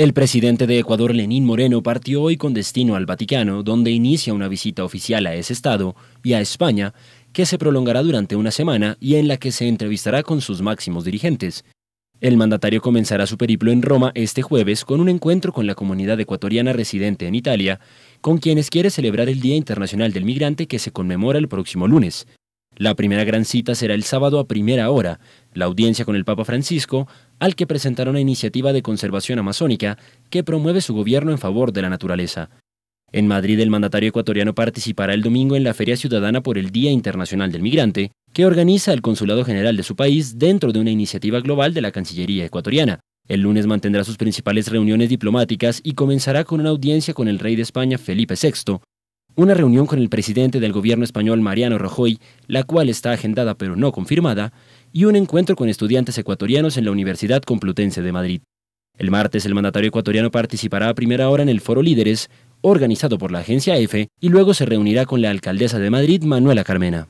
El presidente de Ecuador, Lenín Moreno, partió hoy con destino al Vaticano, donde inicia una visita oficial a ese estado y a España, que se prolongará durante una semana y en la que se entrevistará con sus máximos dirigentes. El mandatario comenzará su periplo en Roma este jueves con un encuentro con la comunidad ecuatoriana residente en Italia, con quienes quiere celebrar el Día Internacional del Migrante que se conmemora el próximo lunes. La primera gran cita será el sábado a primera hora, la audiencia con el Papa Francisco, al que presentará una iniciativa de conservación amazónica que promueve su gobierno en favor de la naturaleza. En Madrid, el mandatario ecuatoriano participará el domingo en la Feria Ciudadana por el Día Internacional del Migrante, que organiza el Consulado General de su país dentro de una iniciativa global de la Cancillería ecuatoriana. El lunes mantendrá sus principales reuniones diplomáticas y comenzará con una audiencia con el rey de España Felipe VI, una reunión con el presidente del gobierno español Mariano Rajoy, la cual está agendada pero no confirmada, y un encuentro con estudiantes ecuatorianos en la Universidad Complutense de Madrid. El martes el mandatario ecuatoriano participará a primera hora en el Foro Líderes, organizado por la agencia EFE, y luego se reunirá con la alcaldesa de Madrid, Manuela Carmena.